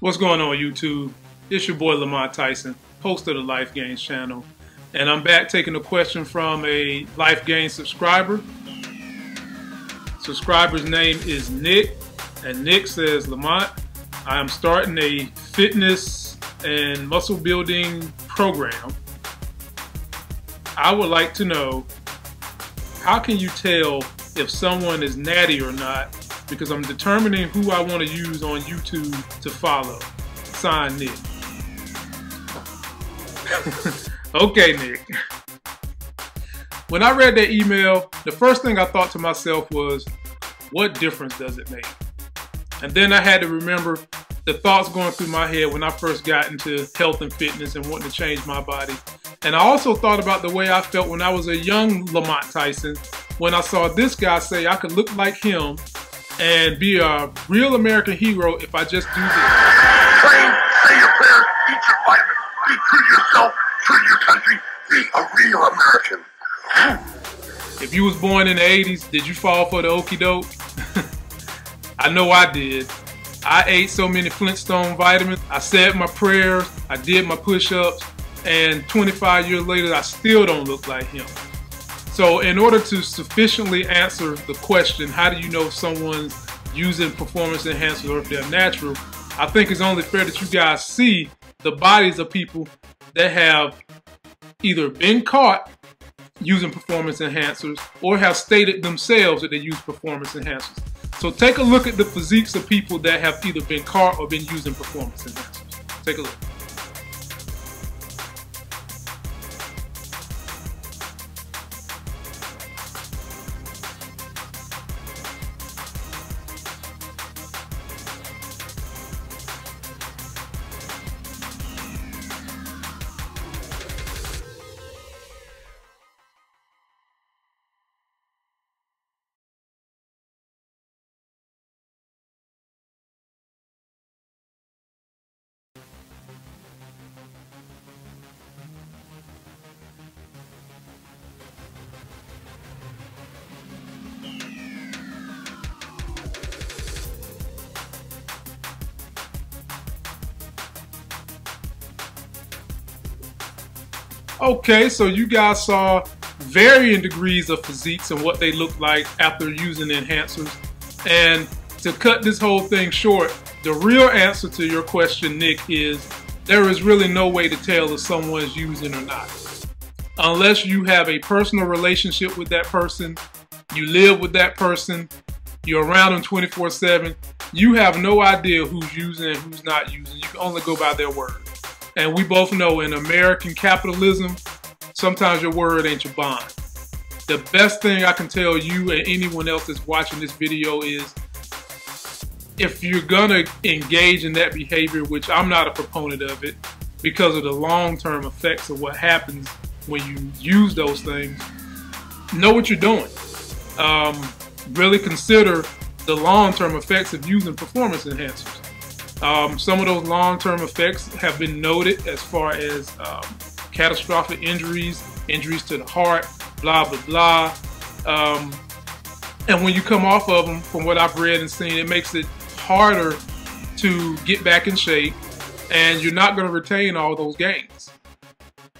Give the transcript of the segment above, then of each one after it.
What's going on YouTube? It's your boy Lamont Tyson, host of the Life Gains channel. And I'm back taking a question from a Life Gains subscriber. Subscriber's name is Nick. And Nick says, Lamont, I am starting a fitness and muscle building program. I would like to know, how can you tell if someone is natty or not because I'm determining who I want to use on YouTube to follow. Sign Nick. okay, Nick. When I read that email, the first thing I thought to myself was, what difference does it make? And then I had to remember the thoughts going through my head when I first got into health and fitness and wanting to change my body. And I also thought about the way I felt when I was a young Lamont Tyson when I saw this guy say I could look like him and be a real American hero if I just do this. Train, say your prayers, eat your vitamins, be true to yourself, true to your country, be a real American. If you was born in the 80s, did you fall for the okey doke? I know I did. I ate so many Flintstone vitamins. I said my prayers, I did my push-ups, and 25 years later, I still don't look like him. So in order to sufficiently answer the question, how do you know if someone's using performance enhancers or if they're natural, I think it's only fair that you guys see the bodies of people that have either been caught using performance enhancers or have stated themselves that they use performance enhancers. So take a look at the physiques of people that have either been caught or been using performance enhancers. Take a look. Okay, so you guys saw varying degrees of physiques and what they look like after using enhancers. And to cut this whole thing short, the real answer to your question, Nick, is there is really no way to tell if someone's using or not. Unless you have a personal relationship with that person, you live with that person, you're around them 24 7, you have no idea who's using and who's not using. You can only go by their word. And we both know in American capitalism, sometimes your word ain't your bond. The best thing I can tell you and anyone else that's watching this video is if you're gonna engage in that behavior, which I'm not a proponent of it, because of the long-term effects of what happens when you use those things, know what you're doing. Um, really consider the long-term effects of using performance enhancers. Um, some of those long-term effects have been noted as far as um, catastrophic injuries, injuries to the heart, blah, blah, blah. Um, and when you come off of them, from what I've read and seen, it makes it harder to get back in shape and you're not going to retain all those gains.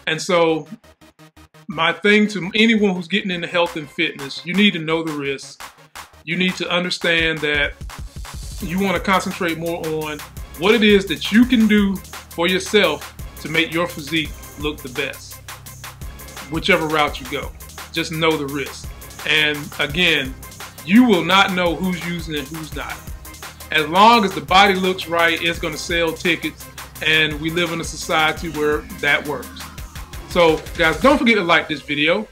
And so my thing to anyone who's getting into health and fitness, you need to know the risks. You need to understand that you want to concentrate more on what it is that you can do for yourself to make your physique look the best, whichever route you go. Just know the risk. And again, you will not know who's using it, who's not. As long as the body looks right, it's going to sell tickets, and we live in a society where that works. So, guys, don't forget to like this video,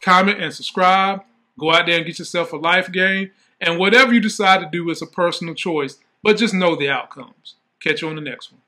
comment, and subscribe. Go out there and get yourself a life gain. And whatever you decide to do is a personal choice, but just know the outcomes. Catch you on the next one.